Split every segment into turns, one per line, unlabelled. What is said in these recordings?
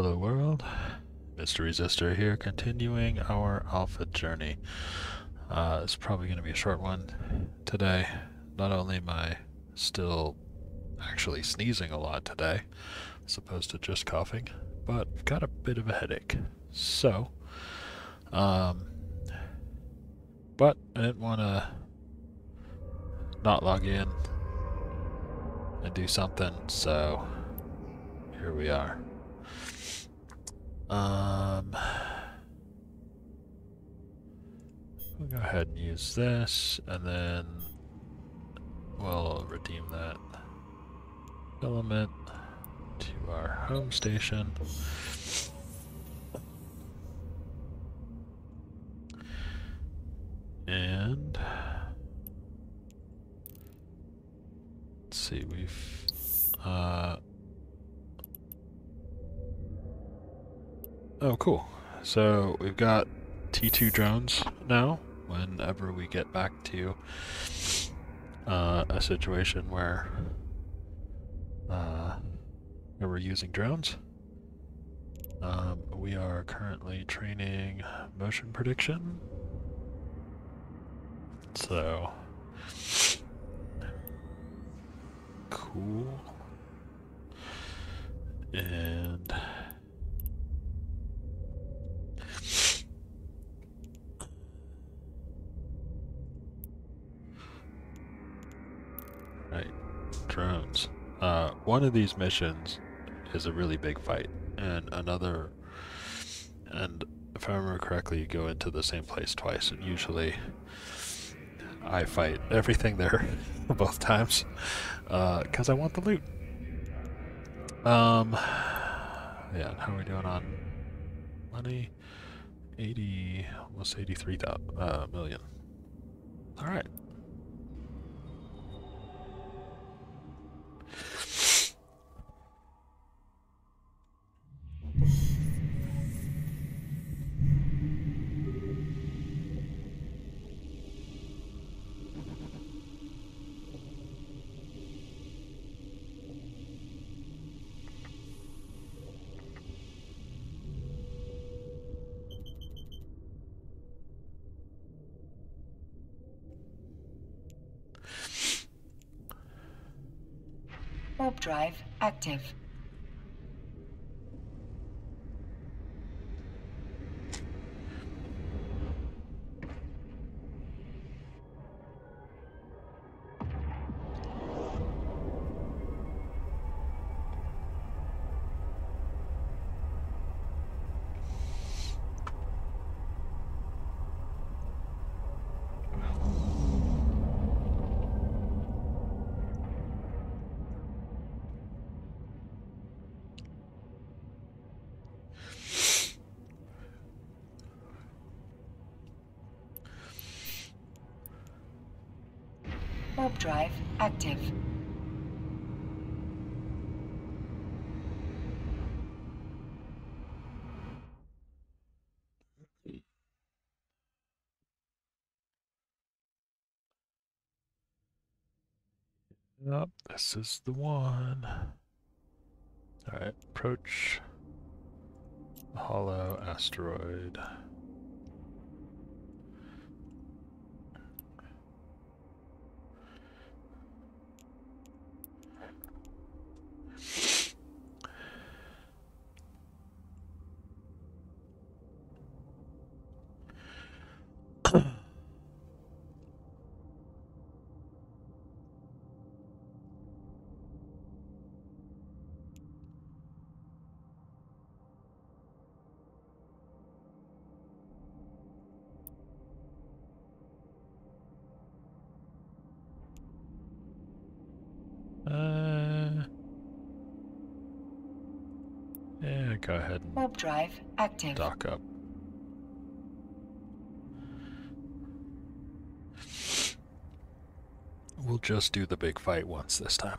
Hello world, Mr. Resistor here, continuing our alpha journey. Uh, it's probably going to be a short one today. Not only am I still actually sneezing a lot today, as opposed to just coughing, but got a bit of a headache. So, um, but I didn't want to not log in and do something, so here we are. Um, we'll go ahead and use this, and then we'll redeem that filament to our home station. And let's see, we've uh, Oh, cool. So we've got T2 drones now. Whenever we get back to uh, a situation where, uh, we're using drones, um, we are currently training motion prediction. So cool. And one of these missions is a really big fight, and another, and if I remember correctly, you go into the same place twice, and usually I fight everything there both times, because uh, I want the loot. Um, yeah, how are we doing on money? 80, almost 83 uh, million. All right.
Drive drive active.
Yep, this is the one. Alright, approach hollow asteroid. Uh, go ahead and
Warp drive active.
dock up. We'll just do the big fight once this time.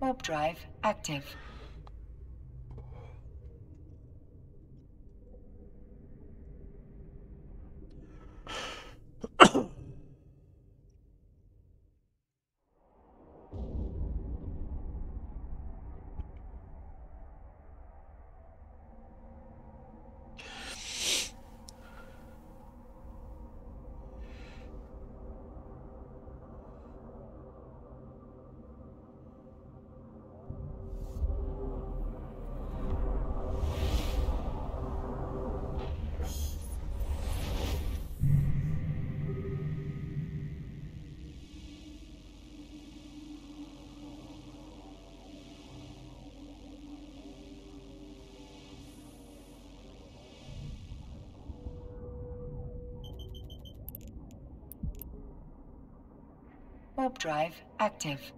Warp drive active. Warp drive active.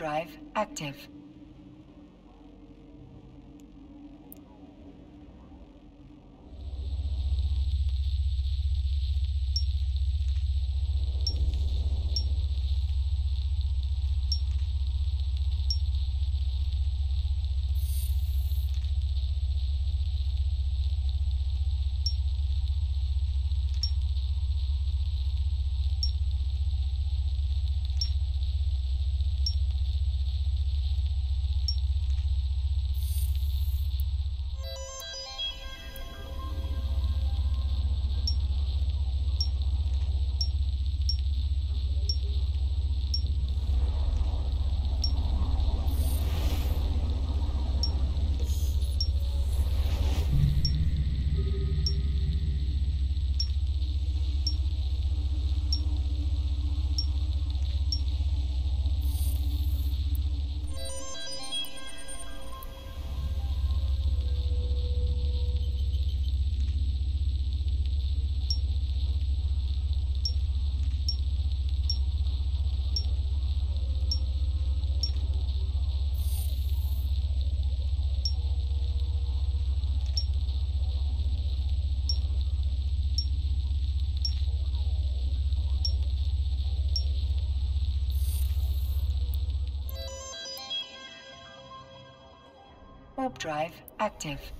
Drive active. Warp drive active.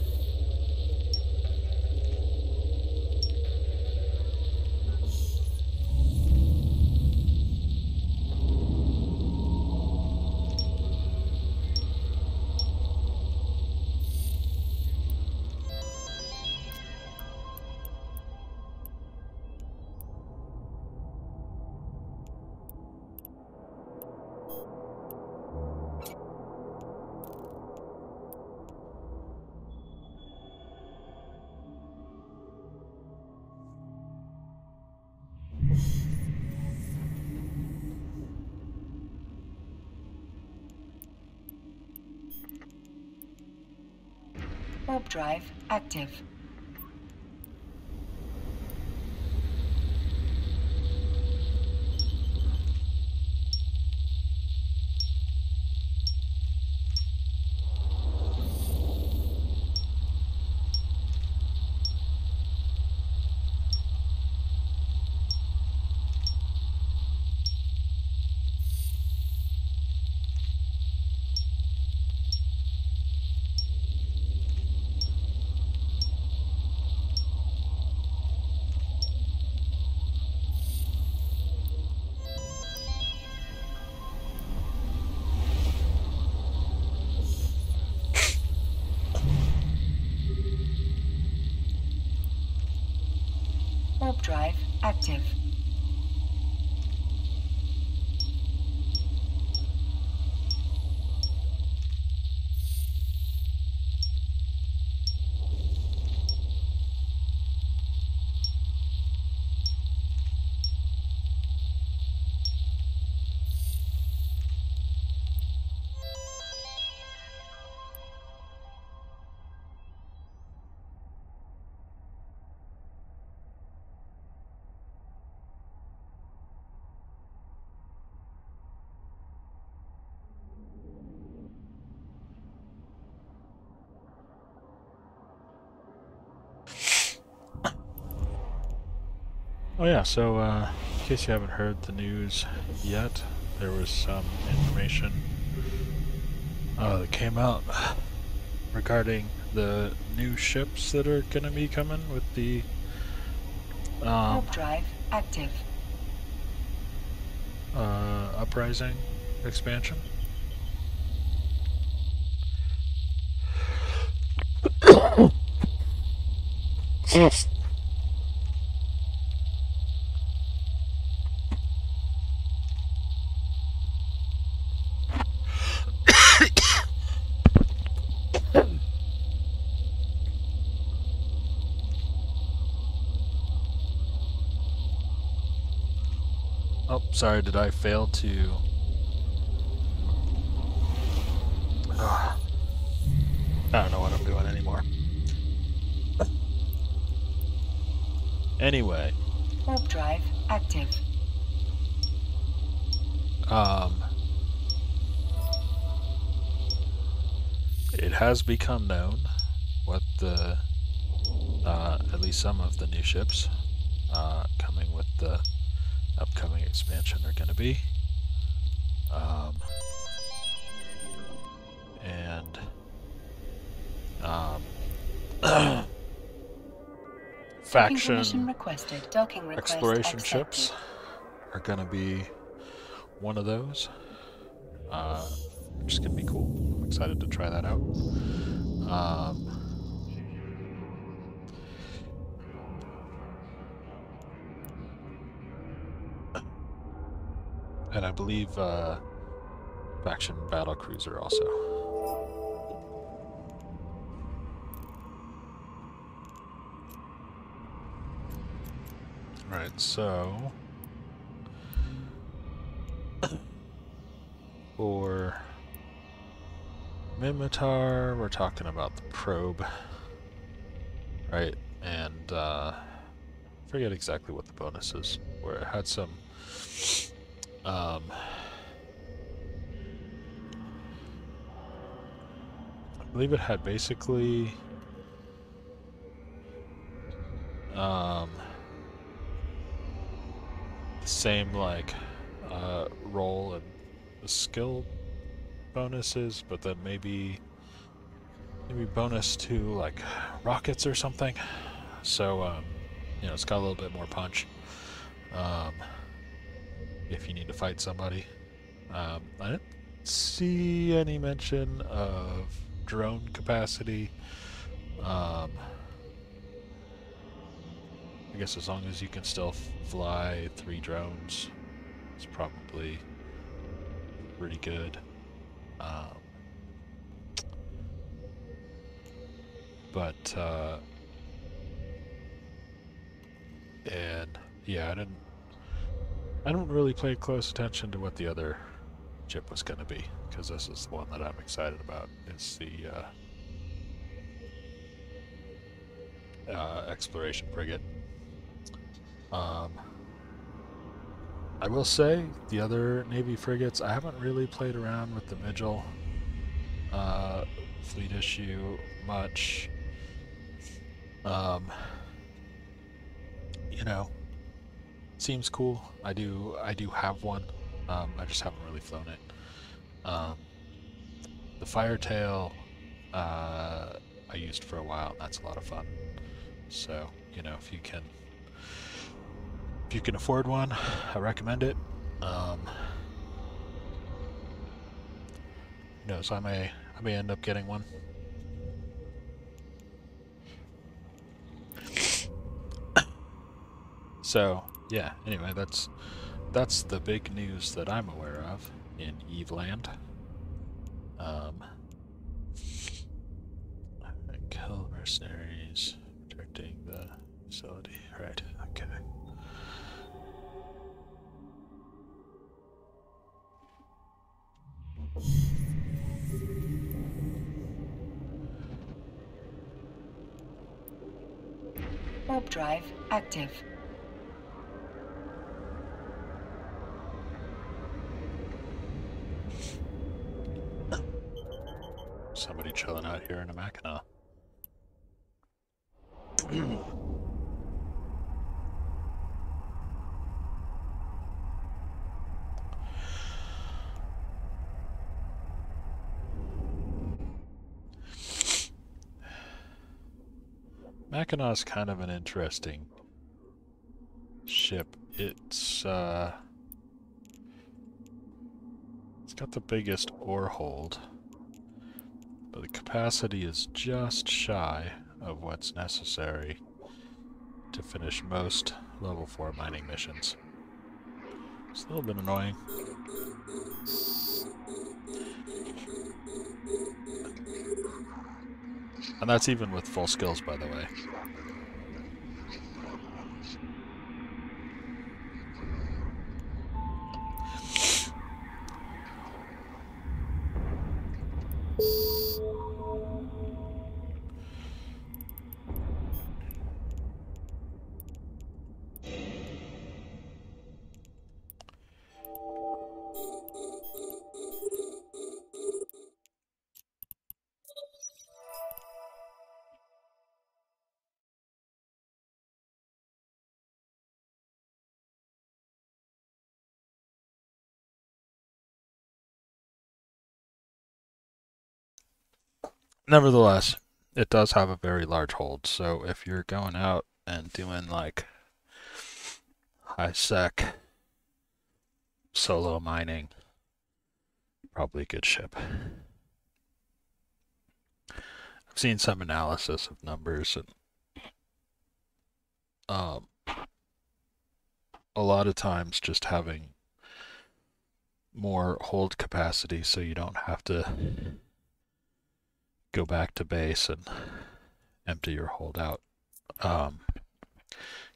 Drive active.
Oh yeah, so uh, in case you haven't heard the news yet, there was some information uh, that came out regarding the new ships that are going to be coming with the um,
drive active.
uh, Uprising expansion. Oh, sorry, did I fail to... Ah. I don't know what I'm doing anymore. Anyway,
Warp drive active.
um... It has become known what the... Uh, at least some of the new ships uh, coming with the upcoming expansion are going to be. Um, and um, faction
requested. Docking request
exploration ships are going to be one of those. Uh, which is going to be cool. I'm excited to try that out. Um, and I believe uh, faction battle cruiser also. Right, so For Minmatar, we're talking about the probe, right? And uh, forget exactly what the bonus is. Where it had some, um, I believe it had basically, um, the same like uh, role and the skill bonuses, but then maybe maybe bonus to like rockets or something. So um, you know, it's got a little bit more punch. Um, if you need to fight somebody, um, I didn't see any mention of drone capacity. Um, I guess as long as you can still fly three drones, it's probably pretty good. Um, but uh, and yeah, I didn't. I don't really pay close attention to what the other chip was going to be because this is the one that I'm excited about. It's the uh, uh, exploration frigate. Um, I will say the other Navy frigates, I haven't really played around with the Vigil uh, fleet issue much. Um, you know, seems cool. I do I do have one. Um, I just haven't really flown it. Um, the Firetail uh, I used for a while. That's a lot of fun. So you know, if you can if you can afford one, I recommend it. Um, who knows? I may I may end up getting one. So yeah. Anyway, that's that's the big news that I'm aware of in Eveland. Um, kill mercenaries, protecting the facility. Right. Okay.
Warp drive active.
Somebody chilling out here in a Mackinaw. Mackinaw is kind of an interesting ship. It's uh, it's got the biggest ore hold, but the capacity is just shy of what's necessary to finish most level 4 mining missions. It's a little bit annoying. And that's even with full skills, by the way. Nevertheless, it does have a very large hold, so if you're going out and doing like high sec solo mining, probably a good ship. I've seen some analysis of numbers and um, a lot of times just having more hold capacity so you don't have to go back to base and empty your holdout um,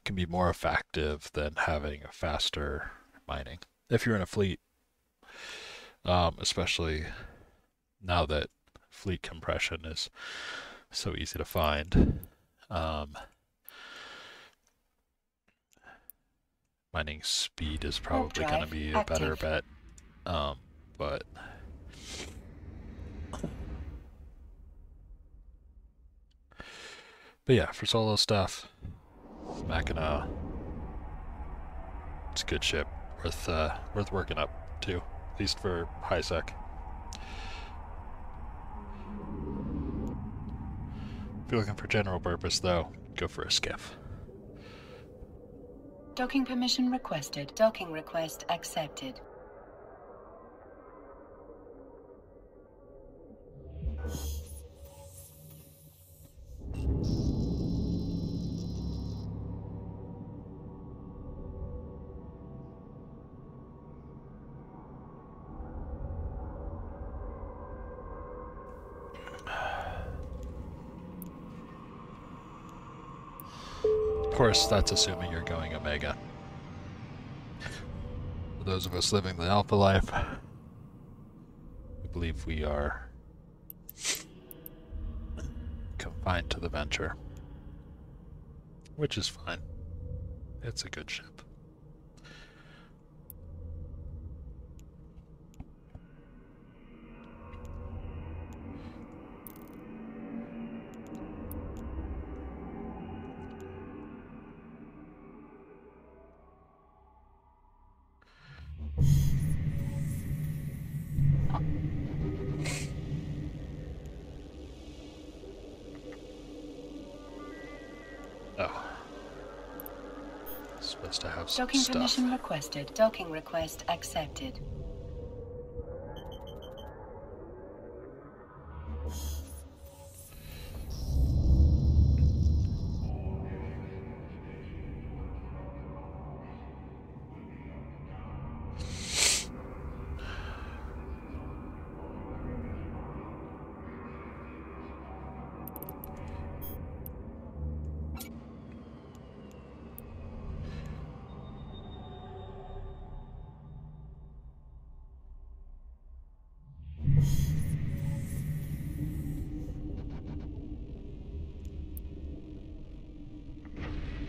can be more effective than having a faster mining. If you're in a fleet Um, especially now that fleet compression is so easy to find. Um, mining speed is probably going to be a active. better bet. Um, but but yeah, for solo stuff, Mackinaw, it's a good ship, worth uh, worth working up to, at least for high sec. If you're looking for general purpose, though, go for a skiff.
Docking permission requested. Docking request accepted.
Course, that's assuming you're going Omega. For those of us living the Alpha life, I believe we are confined to the Venture. Which is fine. It's a good ship.
Docking stuff. permission requested. Docking request accepted.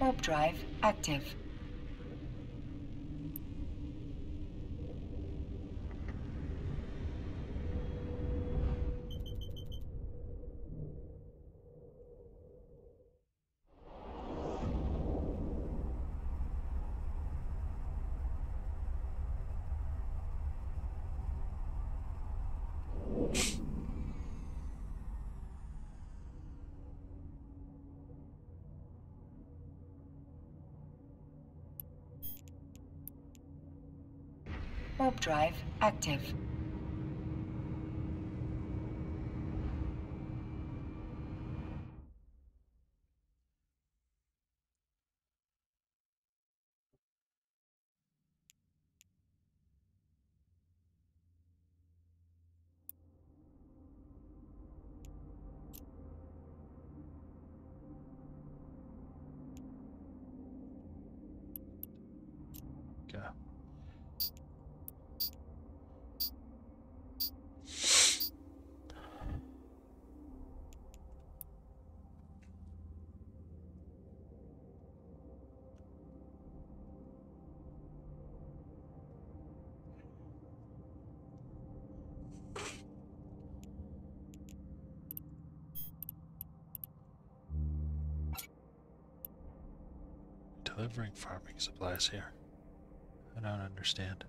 Warp drive active. Drive active.
Delivering farming supplies here? I don't understand.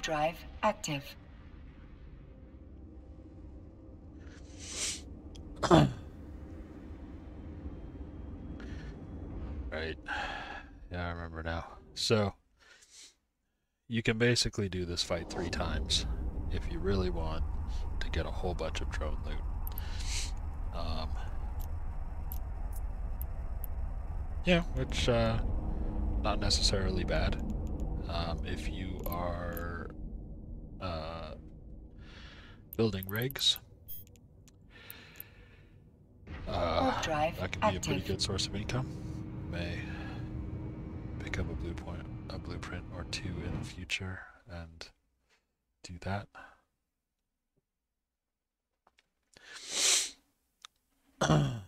Drive active.
right. Yeah, I remember now. So, you can basically do this fight three times if you really want to get a whole bunch of drone loot. Um, Yeah, which uh, not necessarily bad. Um, if you are uh, building rigs, uh,
drive
that can be a pretty good source of income. May pick up a blue point, a blueprint or two in the future, and do that. right.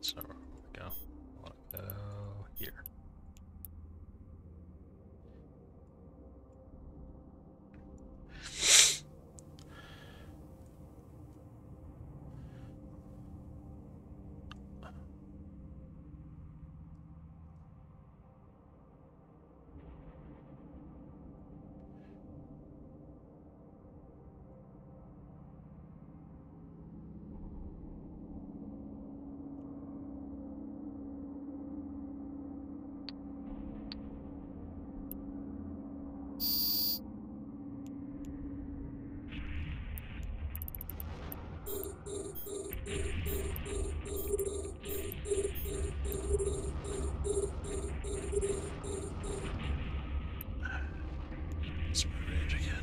So where we go? I want to go here. What's my range again?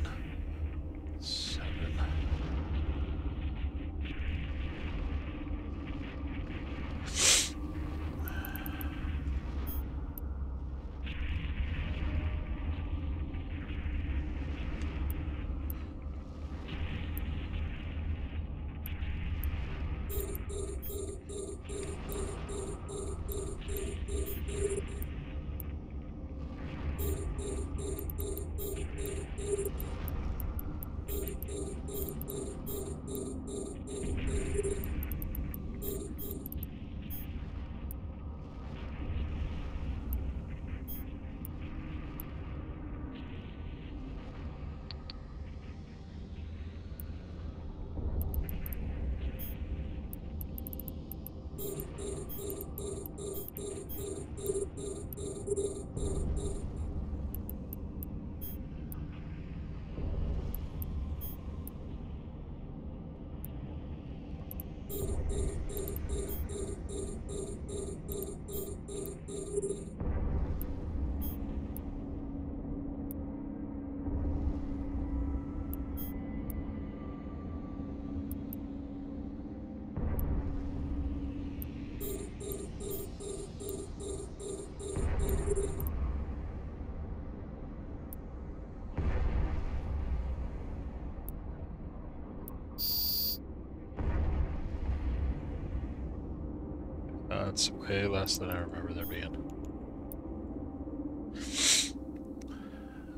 That's way less than I remember there being.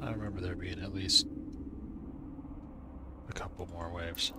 I remember there being at least a couple more waves.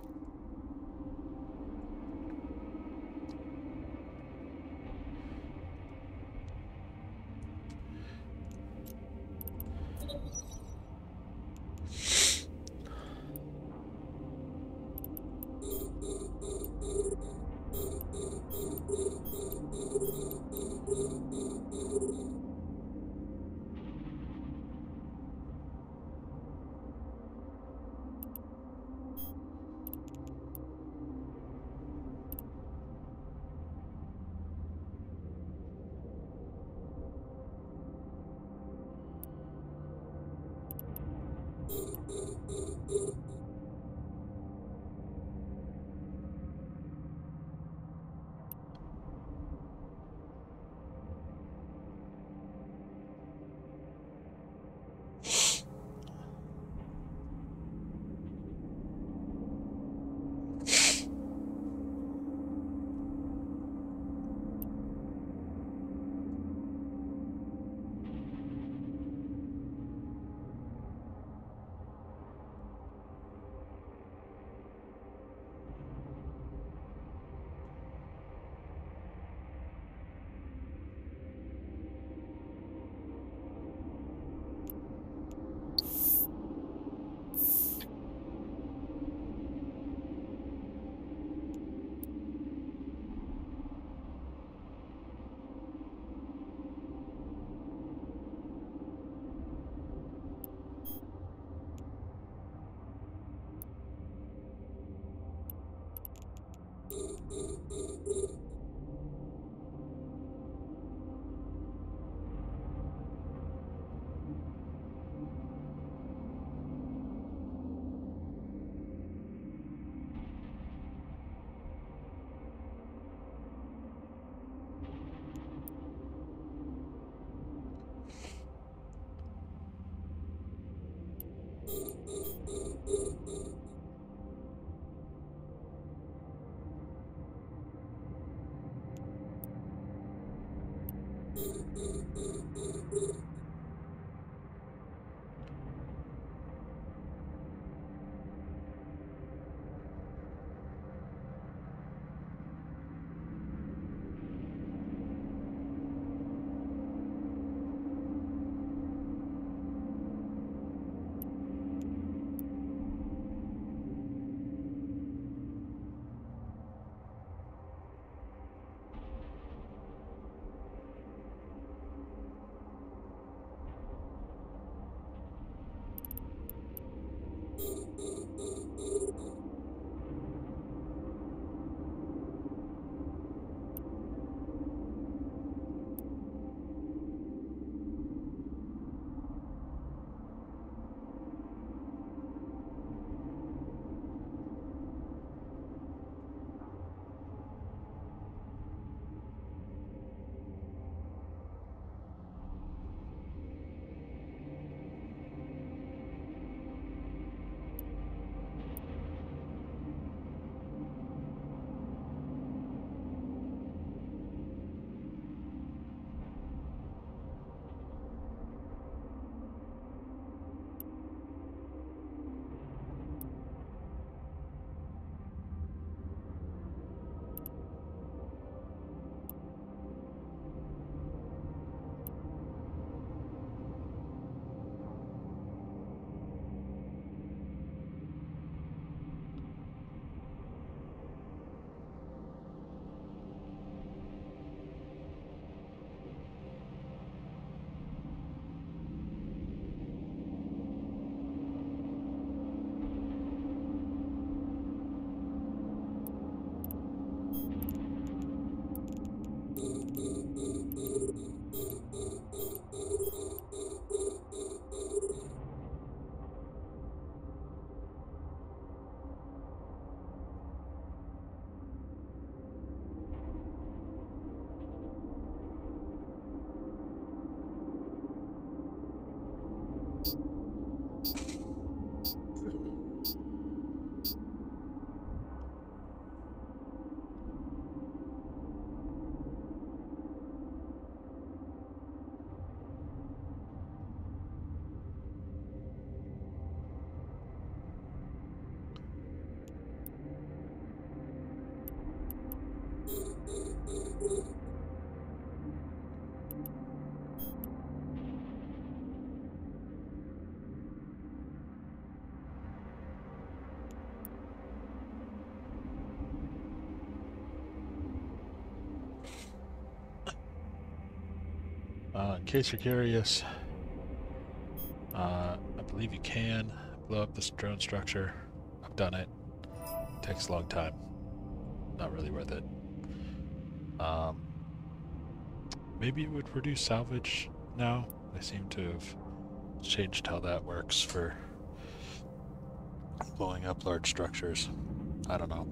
Uh, in case you're curious, uh, I believe you can blow up this drone structure. I've done it. Takes a long time. Not really worth it. Um, maybe it would reduce salvage now. They seem to have changed how that works for blowing up large structures. I don't know.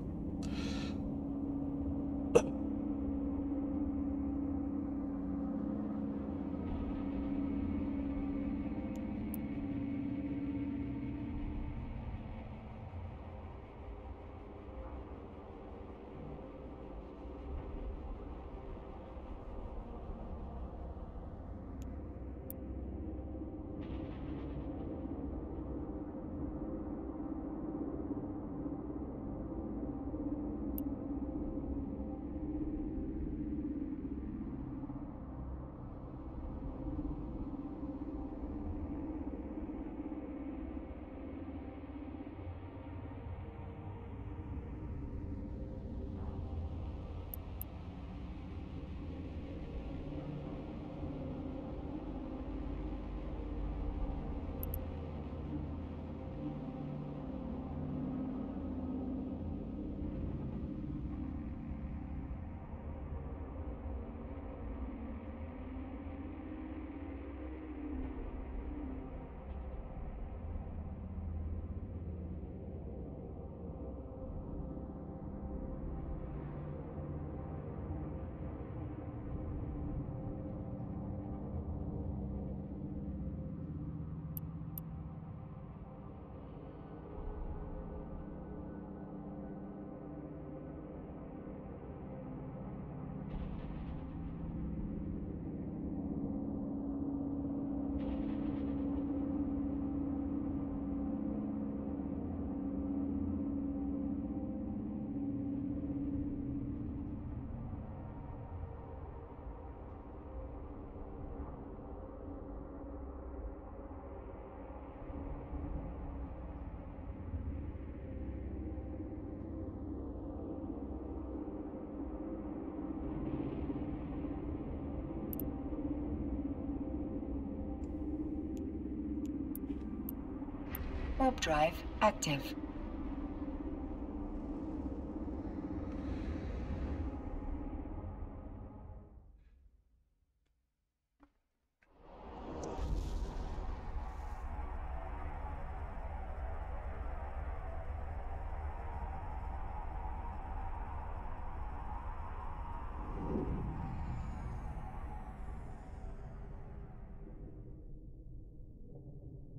Warp drive active.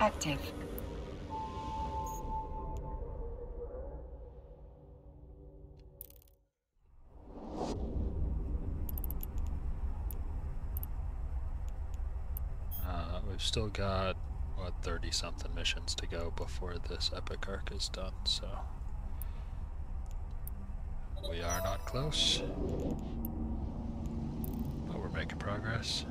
Active.
Uh, we've still got, what, 30 something missions to go before this epic arc is done, so. We are not close. But we're making progress.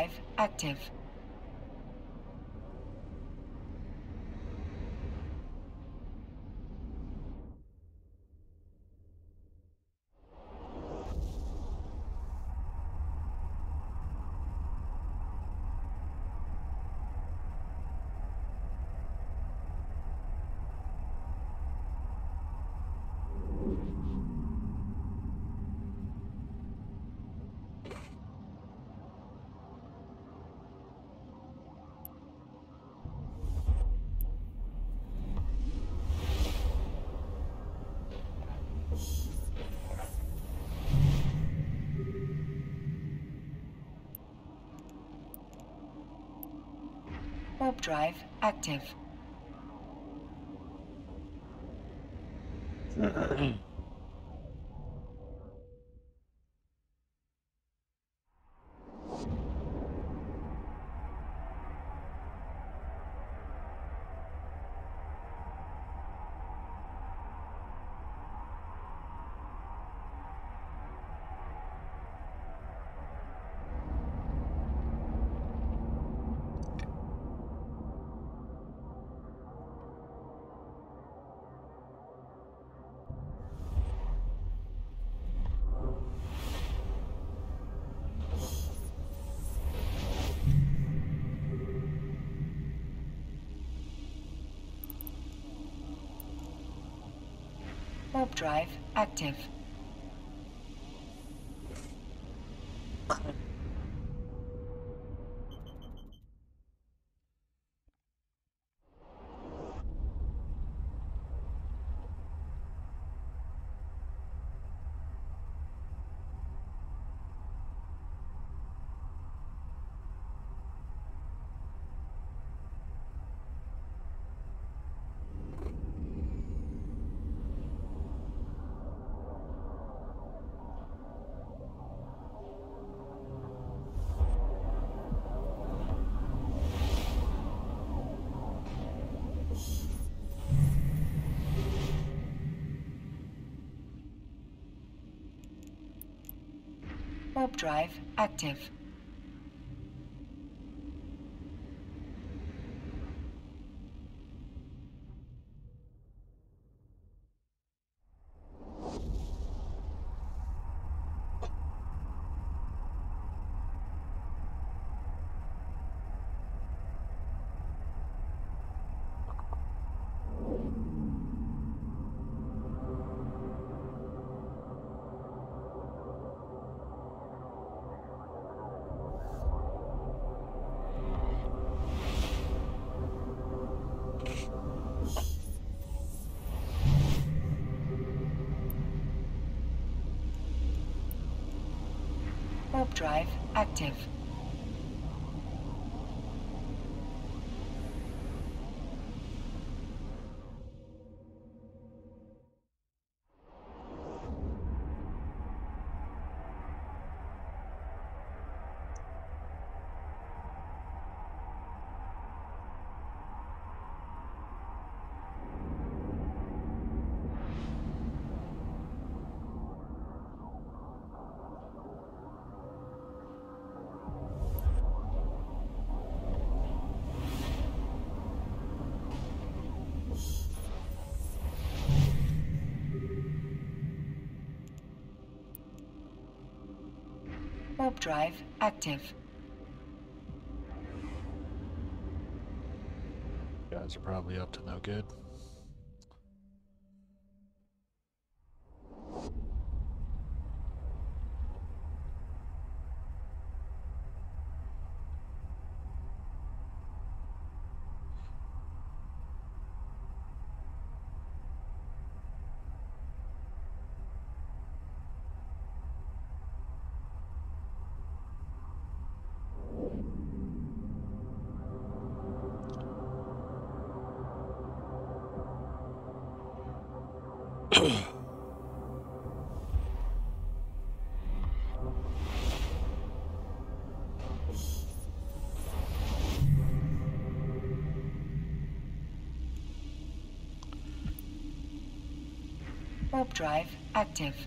Drive active. Warp drive active. drive active. Warp drive active. Active. Warp drive active.
Guys are probably up to no good.
Warp drive active.